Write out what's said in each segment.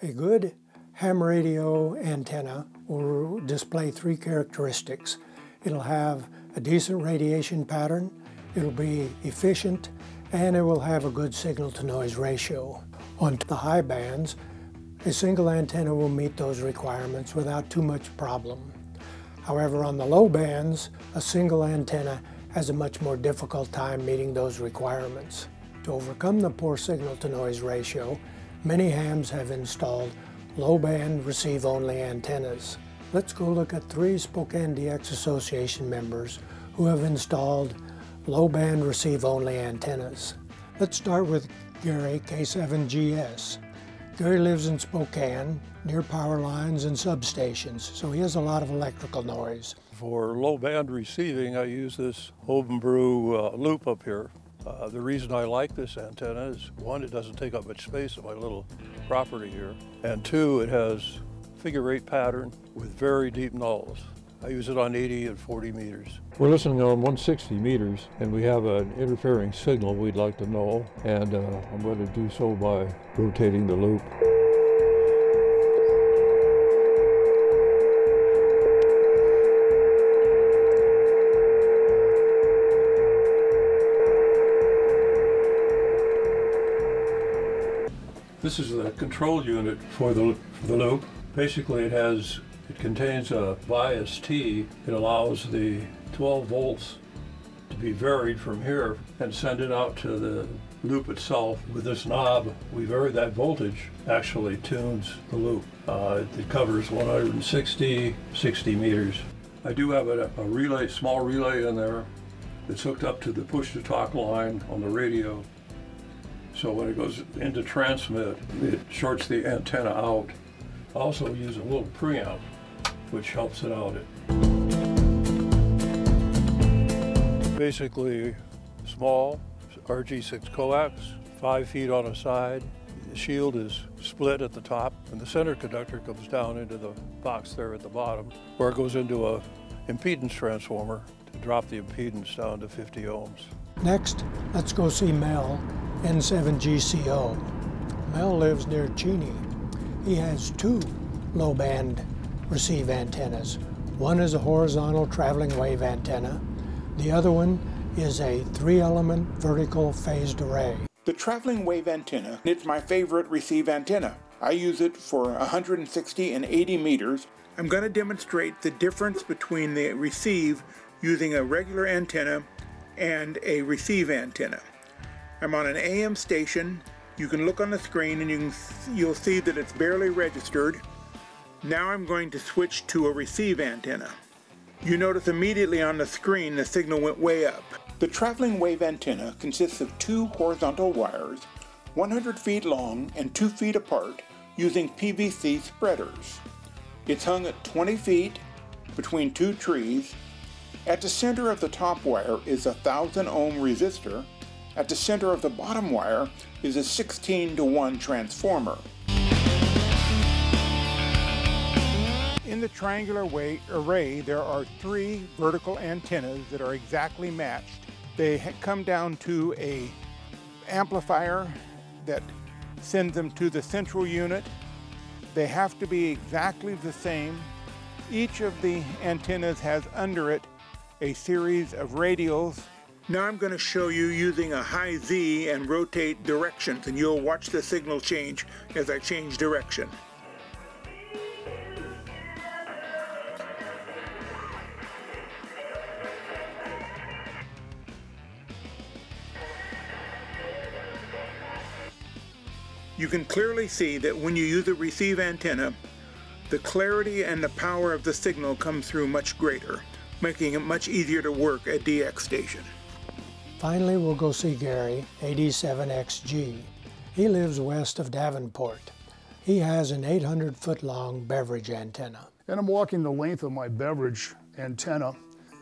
A good ham radio antenna will display three characteristics. It'll have a decent radiation pattern, it'll be efficient, and it will have a good signal to noise ratio. On the high bands, a single antenna will meet those requirements without too much problem. However, on the low bands, a single antenna has a much more difficult time meeting those requirements. To overcome the poor signal to noise ratio, many hams have installed low band receive only antennas. Let's go look at three Spokane DX Association members who have installed low band receive only antennas. Let's start with Gary K7GS. Gary lives in Spokane, near power lines and substations, so he has a lot of electrical noise. For low band receiving, I use this Obenbrew uh, loop up here. Uh, the reason I like this antenna is one, it doesn't take up much space on my little property here, and two, it has figure eight pattern with very deep nulls. I use it on 80 and 40 meters. We're listening on 160 meters and we have an interfering signal we'd like to know and uh, I'm going to do so by rotating the loop. This is the control unit for the, for the loop. Basically it has it contains a bias T. It allows the 12 volts to be varied from here and send it out to the loop itself. With this knob, we vary that voltage, actually tunes the loop. Uh, it covers 160, 60 meters. I do have a, a relay, small relay in there that's hooked up to the push-to-talk line on the radio. So when it goes into transmit, it shorts the antenna out. Also use a little preamp which helps it out. Basically, small RG6 coax, five feet on a side. The shield is split at the top, and the center conductor comes down into the box there at the bottom, where it goes into a impedance transformer to drop the impedance down to 50 ohms. Next, let's go see Mel, N7GCO. Mel lives near Cheney. He has two low-band receive antennas. One is a horizontal traveling wave antenna. The other one is a three-element vertical phased array. The traveling wave antenna is my favorite receive antenna. I use it for 160 and 80 meters. I'm going to demonstrate the difference between the receive using a regular antenna and a receive antenna. I'm on an AM station. You can look on the screen and you can, you'll see that it's barely registered. Now I'm going to switch to a receive antenna. You notice immediately on the screen the signal went way up. The traveling wave antenna consists of two horizontal wires, 100 feet long and 2 feet apart, using PVC spreaders. It's hung at 20 feet between two trees. At the center of the top wire is a 1000 ohm resistor. At the center of the bottom wire is a 16 to 1 transformer. In the triangular array, there are three vertical antennas that are exactly matched. They come down to a amplifier that sends them to the central unit. They have to be exactly the same. Each of the antennas has under it a series of radials. Now I'm going to show you using a Hi-Z and rotate directions and you'll watch the signal change as I change direction. You can clearly see that when you use a receive antenna, the clarity and the power of the signal come through much greater, making it much easier to work at DX station. Finally, we'll go see Gary, AD7XG. He lives west of Davenport. He has an 800 foot long beverage antenna. And I'm walking the length of my beverage antenna.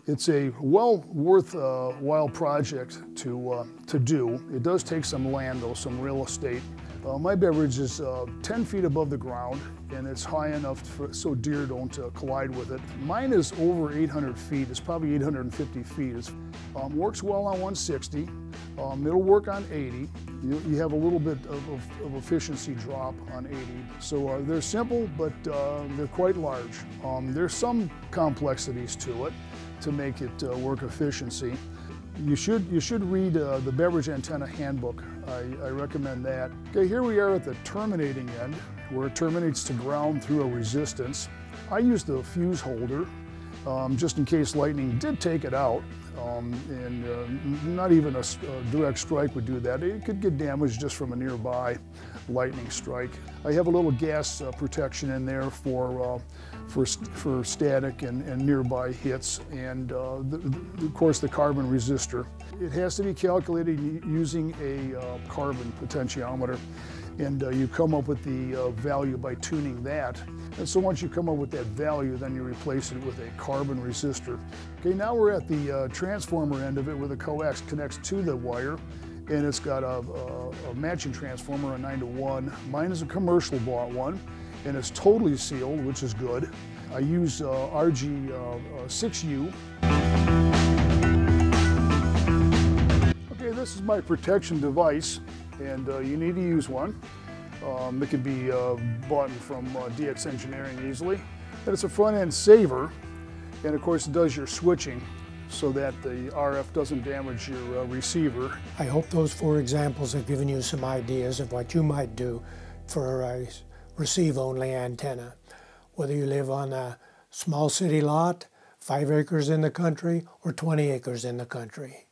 It's a well worthwhile project to, uh, to do. It does take some land though, some real estate Uh, my beverage is uh, 10 feet above the ground and it's high enough for, so deer don't uh, collide with it. Mine is over 800 feet. It's probably 850 feet. It um, works well on 160. Um, it'll work on 80. You, you have a little bit of, of, of, efficiency drop on 80. So uh, they're simple, but uh, they're quite large. Um, there's some complexities to it to make it uh, work efficiency. You should, you should read uh, the beverage antenna handbook. I, I, recommend that. Okay, here we are at the terminating end, where it terminates to ground through a resistance. I use the fuse holder, um, just in case lightning did take it out. Um, and uh, not even a, a, direct strike would do that. It could get damaged just from a nearby lightning strike. I have a little gas uh, protection in there for, uh, for, for static and, and nearby hits, and uh, the, the, of course the carbon resistor. It has to be calculated using a uh, carbon potentiometer and uh, you come up with the uh, value by tuning that. And so once you come up with that value, then you replace it with a carbon resistor. Okay, now we're at the uh, transformer end of it where the coax connects to the wire and it's got a, a, a, matching transformer, a 9 to 1. Mine is a commercial bought one and it's totally sealed, which is good. I use uh, RG6U. Uh, okay, this is my protection device and uh, you need to use one. Um, it can be uh, bought from uh, DX Engineering easily. And it's a front end saver, and of course it does your switching so that the RF doesn't damage your uh, receiver. I hope those four examples have given you some ideas of what you might do for a receive-only antenna. Whether you live on a small city lot, five acres in the country, or 20 acres in the country.